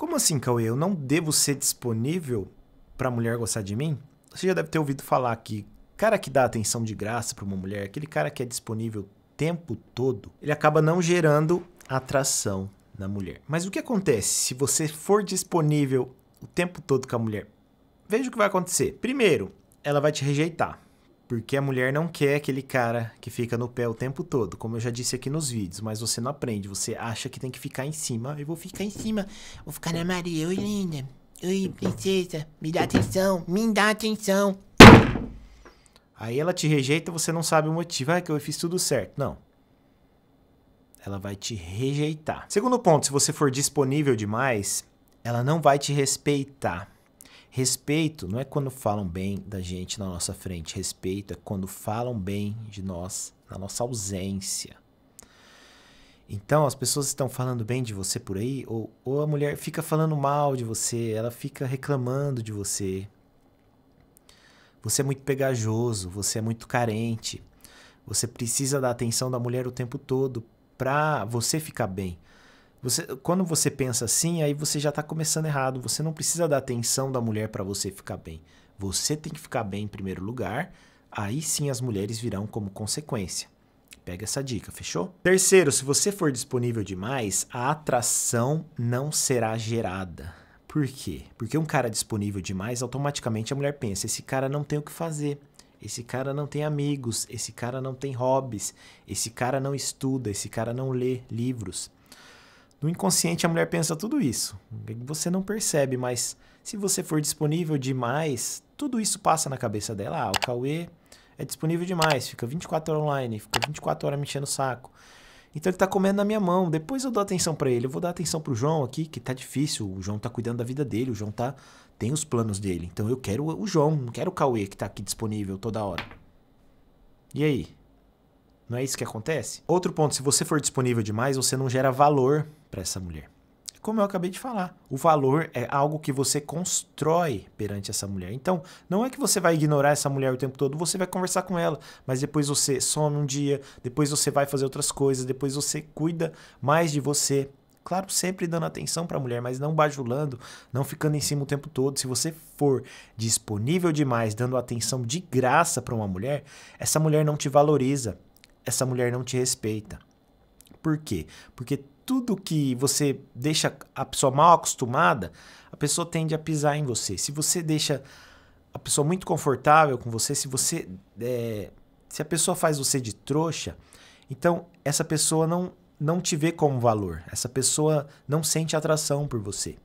Como assim, Cauê? Eu não devo ser disponível pra mulher gostar de mim? Você já deve ter ouvido falar que cara que dá atenção de graça pra uma mulher, aquele cara que é disponível o tempo todo, ele acaba não gerando atração na mulher. Mas o que acontece se você for disponível o tempo todo com a mulher? Veja o que vai acontecer. Primeiro, ela vai te rejeitar. Porque a mulher não quer aquele cara que fica no pé o tempo todo, como eu já disse aqui nos vídeos, mas você não aprende, você acha que tem que ficar em cima. Eu vou ficar em cima, vou ficar na Maria, oi linda, oi princesa, me dá atenção, me dá atenção. Aí ela te rejeita, você não sabe o motivo, ah, que eu fiz tudo certo. Não. Ela vai te rejeitar. Segundo ponto, se você for disponível demais, ela não vai te respeitar. Respeito não é quando falam bem da gente na nossa frente. Respeito é quando falam bem de nós na nossa ausência. Então, as pessoas estão falando bem de você por aí, ou, ou a mulher fica falando mal de você, ela fica reclamando de você. Você é muito pegajoso, você é muito carente. Você precisa da atenção da mulher o tempo todo para você ficar bem. Você, quando você pensa assim, aí você já está começando errado. Você não precisa da atenção da mulher para você ficar bem. Você tem que ficar bem em primeiro lugar. Aí sim as mulheres virão como consequência. Pega essa dica, fechou? Terceiro, se você for disponível demais, a atração não será gerada. Por quê? Porque um cara disponível demais, automaticamente a mulher pensa: esse cara não tem o que fazer. Esse cara não tem amigos, esse cara não tem hobbies, esse cara não estuda, esse cara não lê livros. No inconsciente a mulher pensa tudo isso. Você não percebe, mas se você for disponível demais, tudo isso passa na cabeça dela. Ah, o Cauê é disponível demais, fica 24 horas online, fica 24 horas me enchendo o saco. Então ele tá comendo na minha mão. Depois eu dou atenção para ele. Eu vou dar atenção pro João aqui, que tá difícil. O João tá cuidando da vida dele, o João tá tem os planos dele. Então eu quero o João, não quero o Cauê que tá aqui disponível toda hora. E aí? Não é isso que acontece? Outro ponto, se você for disponível demais, você não gera valor para essa mulher. Como eu acabei de falar, o valor é algo que você constrói perante essa mulher. Então, não é que você vai ignorar essa mulher o tempo todo, você vai conversar com ela, mas depois você some um dia, depois você vai fazer outras coisas, depois você cuida mais de você. Claro, sempre dando atenção para a mulher, mas não bajulando, não ficando em cima o tempo todo. Se você for disponível demais, dando atenção de graça para uma mulher, essa mulher não te valoriza essa mulher não te respeita. Por quê? Porque tudo que você deixa a pessoa mal acostumada, a pessoa tende a pisar em você. Se você deixa a pessoa muito confortável com você, se você é, se a pessoa faz você de trouxa, então essa pessoa não não te vê como valor. Essa pessoa não sente atração por você.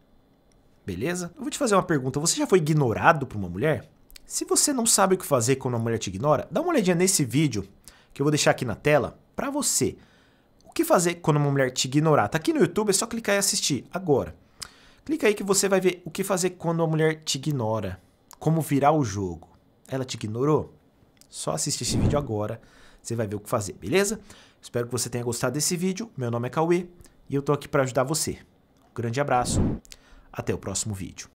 Beleza? Eu vou te fazer uma pergunta. Você já foi ignorado por uma mulher? Se você não sabe o que fazer quando uma mulher te ignora, dá uma olhadinha nesse vídeo que eu vou deixar aqui na tela para você. Que fazer quando uma mulher te ignorar? Tá aqui no YouTube, é só clicar e assistir agora. Clica aí que você vai ver o que fazer quando uma mulher te ignora. Como virar o jogo. Ela te ignorou? Só assistir esse vídeo agora, você vai ver o que fazer, beleza? Espero que você tenha gostado desse vídeo. Meu nome é Cauê e eu tô aqui para ajudar você. Um grande abraço. Até o próximo vídeo.